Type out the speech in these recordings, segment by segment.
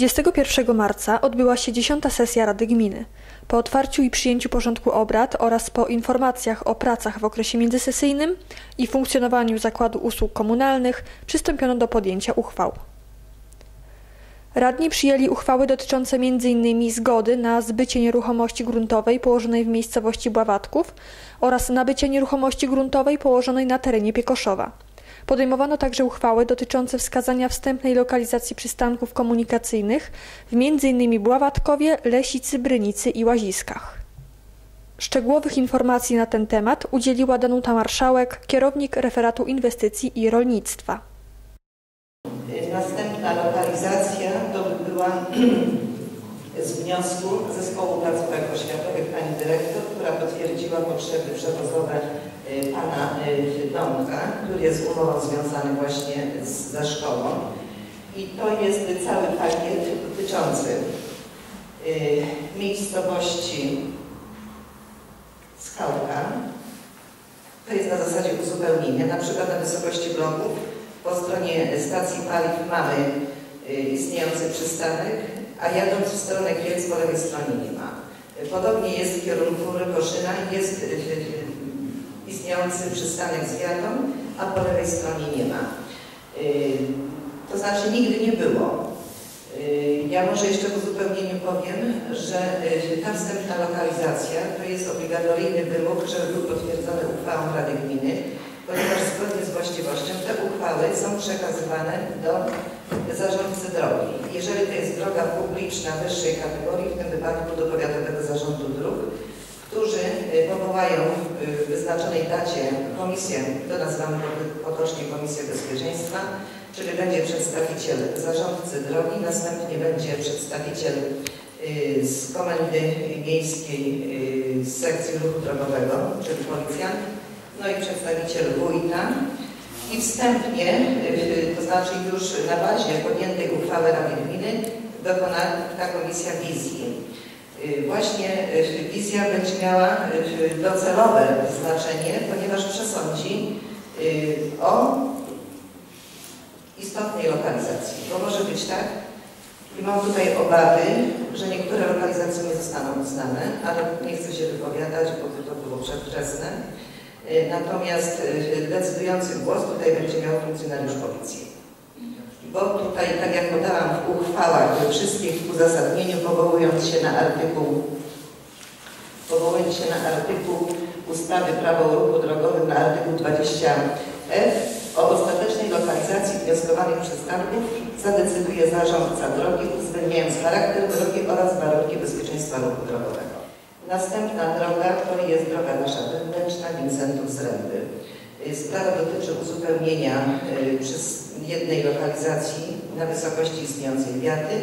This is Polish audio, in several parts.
31 marca odbyła się 10. sesja Rady Gminy. Po otwarciu i przyjęciu porządku obrad oraz po informacjach o pracach w okresie międzysesyjnym i funkcjonowaniu Zakładu Usług Komunalnych przystąpiono do podjęcia uchwał. Radni przyjęli uchwały dotyczące m.in. zgody na zbycie nieruchomości gruntowej położonej w miejscowości Bławatków oraz nabycie nieruchomości gruntowej położonej na terenie Piekoszowa. Podejmowano także uchwały dotyczące wskazania wstępnej lokalizacji przystanków komunikacyjnych w m.in. Bławatkowie, Lesicy, Brynicy i Łaziskach. Szczegółowych informacji na ten temat udzieliła Danuta Marszałek, kierownik referatu inwestycji i rolnictwa. Następna lokalizacja to by była z wniosku Zespołu Placówek Oświatowych Pani Dyrektor, która potwierdziła potrzeby przewozowe Pana y, Domka, który jest umową związany właśnie z, ze szkołą. I to jest cały pakiet dotyczący y, miejscowości Skałka. To jest na zasadzie uzupełnienia, na przykład na wysokości bloków po stronie stacji paliw mamy istniejący przystanek, a jadąc w stronę Kielc po lewej stronie nie ma. Podobnie jest w kierunku Rykoszyna, jest istniejący przystanek z wiatą, a po lewej stronie nie ma. To znaczy nigdy nie było. Ja może jeszcze w uzupełnieniu powiem, że ta wstępna lokalizacja to jest obligatoryjny wymóg, żeby był potwierdzony uchwałą Rady Gminy, ponieważ zgodnie z właściwością te uchwały są przekazywane do zarządcy drogi. Jeżeli to jest droga publiczna wyższej kategorii, w tym wypadku do Powiatowego Zarządu Dróg, powołają w wyznaczonej dacie komisję, to nazywamy potocznie Komisję Bezpieczeństwa, czyli będzie przedstawiciel zarządcy drogi, następnie będzie przedstawiciel z Komendy Miejskiej z sekcji ruchu drogowego, czyli policjant, no i przedstawiciel wójta i wstępnie, to znaczy już na bazie podjętej uchwały Rady Gminy dokona ta komisja wizji. Właśnie wizja będzie miała docelowe znaczenie, ponieważ przesądzi o istotnej lokalizacji. Bo może być tak, i mam tutaj obawy, że niektóre lokalizacje nie zostaną uznane, ale nie chcę się wypowiadać, bo to było przedwczesne. Natomiast decydujący głos tutaj będzie miał funkcjonariusz policji. Bo tutaj, tak jak podałam w uchwałach wszystkich w uzasadnieniu, powołując się na artykuł, powołując się na artykuł ustawy Prawo o ruchu drogowym na artykuł 20f o ostatecznej lokalizacji wnioskowanych przystanków zadecyduje zarządca drogi, uwzględniając charakter drogi oraz warunki bezpieczeństwa ruchu drogowego. Następna droga to jest droga nasza wewnętrzna Wincentów z Ręby. Sprawa dotyczy uzupełnienia przez jednej lokalizacji na wysokości istniejącej wiaty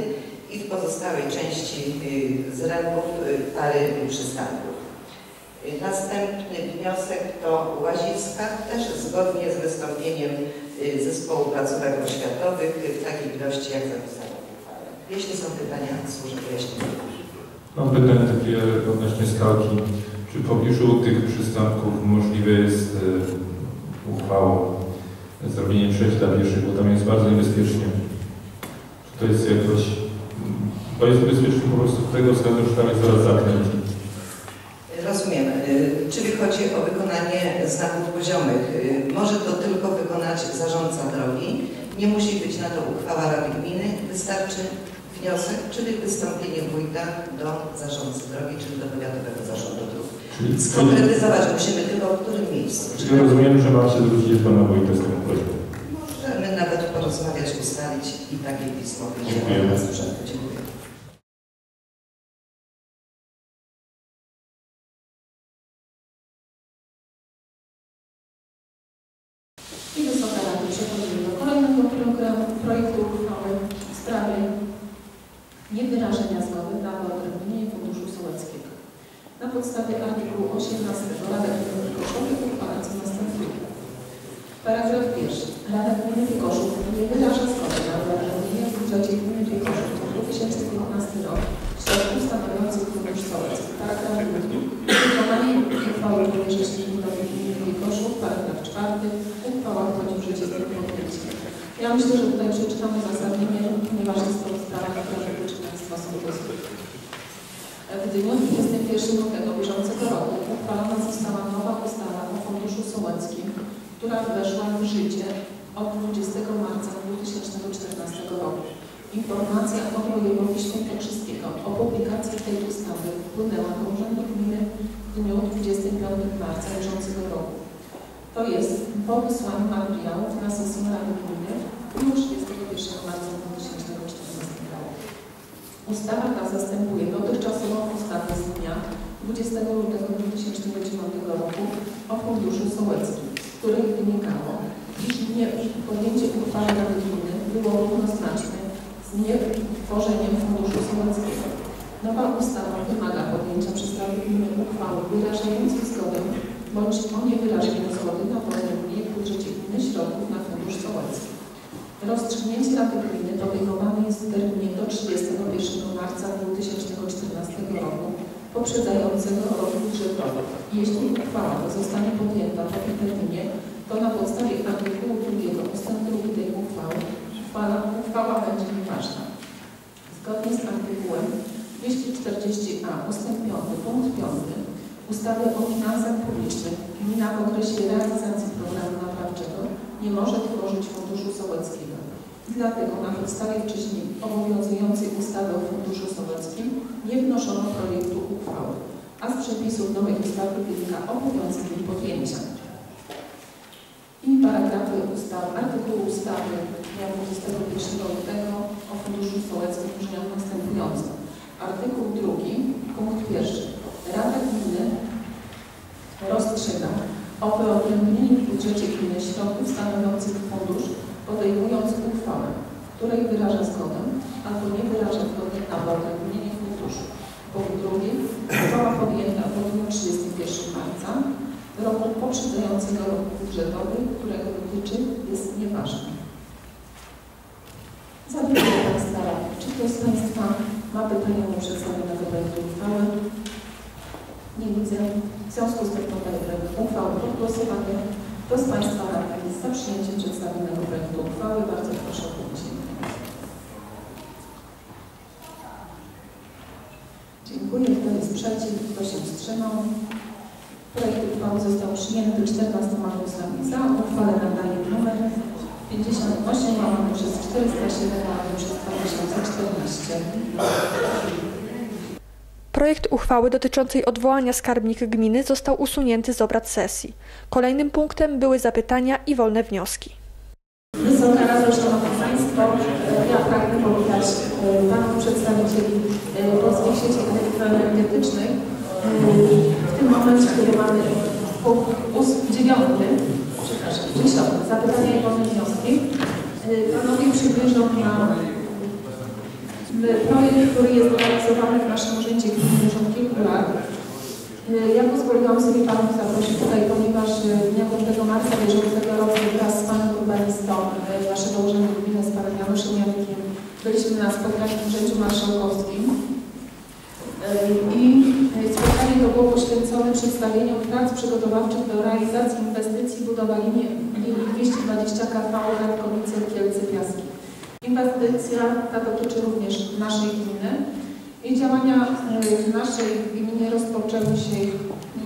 i w pozostałej części z Rębów pary przystanków. Następny wniosek to Łaziska, też zgodnie z wystąpieniem Zespołu Placówek Oświatowych w takiej ilości jak zapisano w. Jeśli są pytania, służę wyjaśnieniu. Mam pytanie takie odnośnie skałki. Czy w pobliżu tych przystanków możliwe jest uchwałą zrobienie przejść dla pieszych, bo tam jest bardzo niebezpiecznie. To jest jakoś... Bo jest niebezpiecznie po prostu z tego względu, że tam jest zaraz zakręt. Rozumiem. Czyli chodzi o wykonanie znaków poziomych. Może to tylko wykonać zarządca drogi. Nie musi być na to uchwała Rady Gminy. Wystarczy wniosek, czyli wystąpienie wójta do zarządcy drogi, czyli do Powiatowego Zarządu Dróg. Czyli, Skonkretyzować musimy tylko w którym miejscu. czyli rozumiem, że mam się zwrócić do Pana Wójta z tym projektem. Możemy nawet porozmawiać, ustalić i takie pismo wyjdzie Dziękujemy. na sprzętu. Dziękuję. I Wysoka Rada przechodzimy do kolejnego programu projektu uchwały w sprawie niewyrażenia zgody Funduszu Sołeckiego. Na podstawie artykułu 18 Rada Gminy Wykoszowej uchwala co następuje. Paragraf pierwszy. Rada Gminy Wykoszów nie wyraża zgody na wyodrębnienie w budżecie Gminy Wykoszów na 2015 rok środków stanowiących Fundusz Sołecki. Paragraf drugi. Wykonanie uchwały się Gminowi Gminy Wykoszów. Paragraf czwarty. Uchwała wchodzi w życie z podjęcia. Ja myślę, że tutaj przeczytam uzasadnienie, ponieważ jest to sprawa, która która weszła w życie od 20 marca 2014 roku. Informacja od wojewody świętokrzyskiego o publikacji tej ustawy wpłynęła do Urzędu Gminy w dniu 25 marca bieżącego roku. To jest po wysłaniu materiałów na sesję Rady Gminy w dniu 31 marca 2014 roku. Ustawa ta zastępuje dotychczasową ustawę z dnia 20 lutego 2009 roku o Funduszu Sołeckim, z której wynikało, iż nie podjęcie uchwały Rady Gminy było równoznaczne z nietworzeniem Funduszu Sołeckiego. Nowa ustawa wymaga podjęcia przez Radę Gminy uchwały wyrażającej zgodę bądź o niewyrażeniu zgody na wyodrębnienie w budżecie gminy środków na Fundusz Sołecki. Rozstrzygnięcie Rady Gminy podejmowane jest w terminie do 31 marca 2014 roku poprzedzającego rok budżetowy. Jeśli uchwała ta zostanie podjęta w takim terminie, to na podstawie artykułu 2 ust. 2 tej uchwały uchwała, uchwała będzie nieważna. Zgodnie z artykułem 240a ust. 5 punkt 5 ustawy o finansach publicznych gmina w okresie realizacji programu naprawczego nie może tworzyć funduszu sołeckiego. Dlatego na podstawie wcześniej obowiązującej ustawy o funduszu sołeckim nie wnoszono projektu uchwały, a z przepisów nowej ustawy wynika obowiązek jej podjęcia. I paragrafy ustawy, artykułu ustawy dnia 21 lutego o funduszu sołeckim brzmią następująco. Artykuł 2, punkt 1. Rada Gminy rozstrzyga o wyodrębnieniu w budżecie gminy środków stanowiących fundusz, podejmując uchwałę, której wyraża zgodę albo nie wyraża zgody na wyodrębnienie funduszu. Punkt drugi. Uchwała podjęta po dniu 31 marca roku poprzedzającego roku budżetowy, którego dotyczy, jest nieważna. Zapytuję Państwa, czy ktoś z ma pytania do przedstawionego projektu uchwały? Nie widzę. W związku z tym poddaję projekt uchwały pod głosowanie. Kto z Państwa radnych jest za przyjęciem przedstawionego projektu uchwały? Bardzo proszę o podniesienie. Dziękuję. Kto jest przeciw? Kto się wstrzymał? Projekt uchwały został przyjęty 14 głosami za. Uchwale nadaje numer 58 łamane przez 407 łamane przez 2014. Projekt uchwały dotyczącej odwołania skarbnika gminy został usunięty z obrad sesji. Kolejnym punktem były zapytania i wolne wnioski. Wysoka Rado, Szanowni Państwo, e, ja pragnę powitać e, Panów przedstawicieli e, Polskiej Sieci Elektroenergetycznej. W tym momencie, kiedy mamy punkt dziewiąty, przepraszam, dziesiąty, zapytania i wolne wnioski, Panowie przybliżą nam projekt, który jest realizowany w naszym urzędzie gminy już od kilku lat. Ja pozwoliłam sobie Panów zaprosić tutaj, ponieważ dnia 5 marca bieżącego roku wraz z Panem Urbanistą naszego urzędu gminy, z Panem Januszem Jawykiem, byliśmy na spotkaniu w Urzędzie Marszałkowskim. I spotkanie to było poświęcone przedstawieniu prac przygotowawczych do realizacji inwestycji budowa linii 220 kV Radkowice Kielce Piaski. Inwestycja ta dotyczy również naszej gminy i działania w naszej gminie rozpoczęły się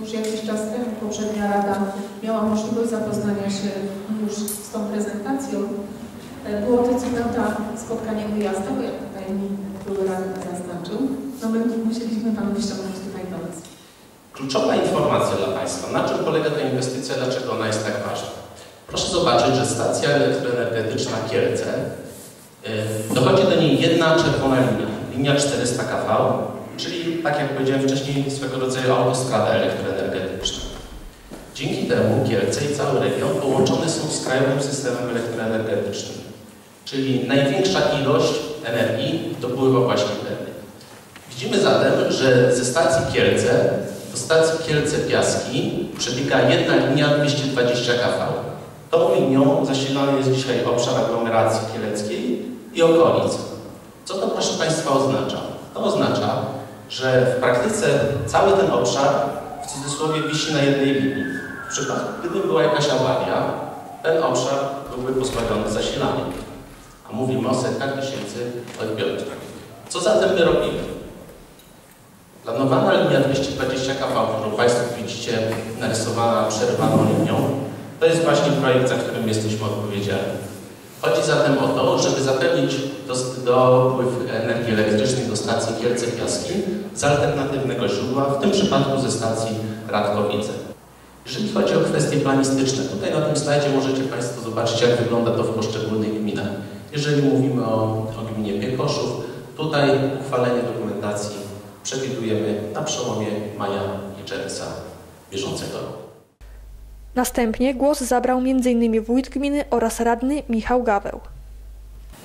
już jakiś czas temu. Poprzednia Rada miała możliwość zapoznania się już z tą prezentacją. Było to co prawda spotkanie wyjazdowe, jak tutaj mi były radny zaznaczył. No my musieliśmy Panu ściągnąć tutaj do nas. Kluczowa informacja dla Państwa. Na czym polega ta inwestycja, dlaczego ona jest tak ważna? Proszę zobaczyć, że stacja elektroenergetyczna Kielce Dochodzi do niej jedna czerwona linia, linia 400 kV, czyli tak jak powiedziałem wcześniej, swego rodzaju autostrada elektroenergetyczna. Dzięki temu Kielce i cały region połączone są z krajowym systemem elektroenergetycznym, czyli największa ilość energii dopływa właśnie wtedy. Widzimy zatem, że ze stacji Kielce do stacji Kielce-Piaski przebiega jedna linia 220 kV. Tą linią zasilany jest dzisiaj obszar aglomeracji kieleckiej i okolic. Co to proszę Państwa oznacza? To oznacza, że w praktyce cały ten obszar w cudzysłowie wisi na jednej linii. W przypadku, gdyby była jakaś awaria, ten obszar byłby pozbawiony zasilania. A mówimy o setkach tysięcy odbiorców. Co zatem my robimy? Planowana linia 220 kV, którą Państwo widzicie narysowana przerywaną linią, To jest właśnie projekt, za którym jesteśmy odpowiedzialni. Chodzi zatem o to, żeby zapewnić dopływ energii elektrycznej do stacji Kielce Piaski z alternatywnego źródła, w tym przypadku ze stacji Radkowice. Jeżeli chodzi o kwestie planistyczne, tutaj na tym slajdzie możecie Państwo zobaczyć, jak wygląda to w poszczególnych gminach. Jeżeli mówimy o, o gminie Piekoszów, tutaj uchwalenie dokumentacji przewidujemy na przełomie maja i czerwca bieżącego roku. Następnie głos zabrał m.in. wójt gminy oraz radny Michał Gaweł.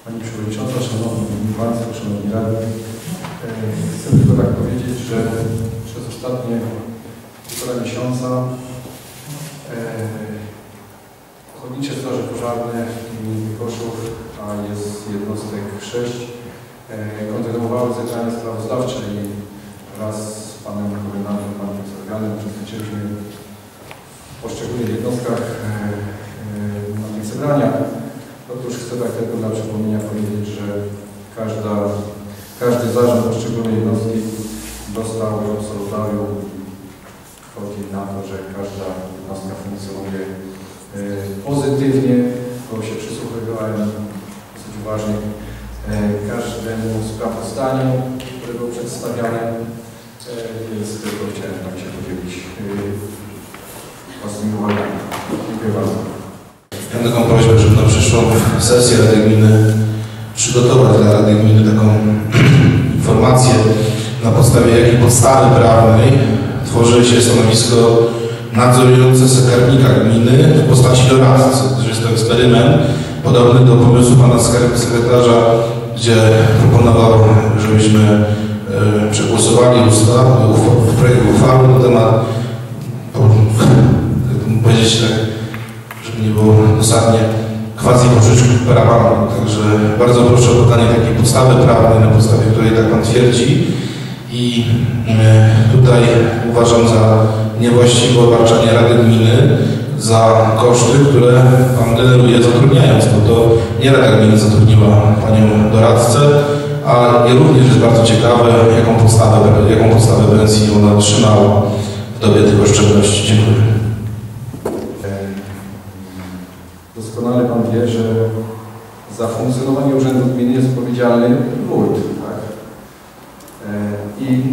Pani Przewodnicząca, Szanowni Państwo, Szanowni Radni, e, chcę tylko tak powiedzieć, że przez ostatnie półtora miesiąca e, Ochotnicze Straże Pożarne w gminie Koszów, a jest jednostek sześć, e, kontynuowały zebrania sprawozdawcze i wraz z Panem Komendantem, Panem Sorganem uczestniczyliśmy w poszczególnych jednostkach e, e, na tych zebraniach. Otóż chcę tak tylko dla przypomnienia powiedzieć, że każda, każdy zarząd poszczególnej jednostki dostał absolutarium w kwocie na to, że każda jednostka funkcjonuje e, pozytywnie, bo się przysłuchiwałem dosyć uważnie e, każdemu sprawozdaniu, które było przedstawiane, e, więc tylko chciałem tak się podzielić własnymi uwagami. Dziękuję bardzo. Mam taką prośbę, żeby na przyszłą sesję Rady Gminy przygotować dla Rady Gminy taką informację, na podstawie jakiej podstawy prawnej tworzy się stanowisko nadzorujące sekretnika gminy w postaci doradcy, gdyż jest to eksperyment podobny do pomysłu pana sekre- sekretarza, gdzie proponował, żebyśmy e, przegłosowali ustawę, projekt podstawy prawnej, na podstawie której tak Pan twierdzi. I e, tutaj uważam za niewłaściwe obarczanie Rady Gminy za koszty, które Pan generuje zatrudniając, bo to nie Rada Gminy zatrudniła Panią doradcę, a również jest bardzo ciekawe, jaką podstawę, jaką podstawę pensji ona otrzymała w dobie tych oszczędności. Dziękuję. Doskonale Pan wie, że za funkcjonowanie Urzędu Gminy jest odpowiedzialny wójt. Tak? E, I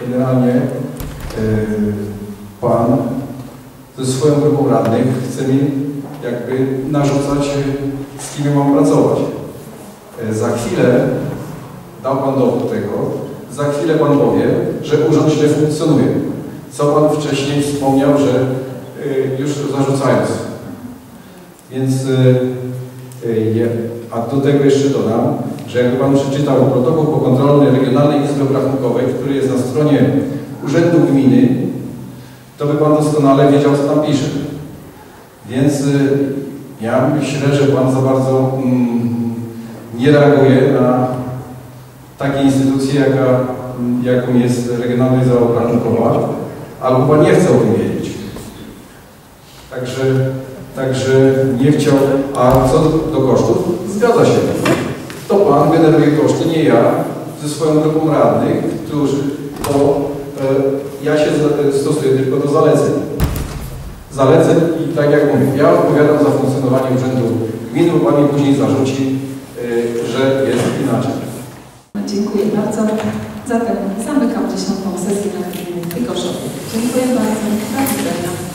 generalnie e, Pan ze swoją grupą radnych chce mi jakby narzucać, z kim mam pracować. E, Za chwilę dał Pan dowód tego, za chwilę Pan powie, że urząd źle funkcjonuje. Co Pan wcześniej wspomniał, że już zarzucając. Więc, y, y, a do tego jeszcze dodam, że jakby Pan przeczytał protokół pokontrolny Regionalnej Izby Obrachunkowej, który jest na stronie Urzędu Gminy, to by Pan doskonale wiedział, co tam pisze. Więc y, ja myślę, że Pan za bardzo mm, nie reaguje na takie instytucje, jaka, jaką jest Regionalna Izba Obrachunkowa, albo Pan nie chce o tym wiedzieć. Także, także nie chciał, a co do kosztów? Zgadza się. To Pan generuje koszty, nie ja, ze swoją grupą radnych, którzy to e, ja się za- stosuję tylko do zaleceń. Zaleceń i tak jak mówię, ja odpowiadam za funkcjonowanie urzędu gminy, bo Pan mi później zarzuci, e, że jest inaczej. Dziękuję bardzo. Zatem zamykam dziesiątą sesję na Pykoszowie. Dziękuję bardzo. Do widzenia.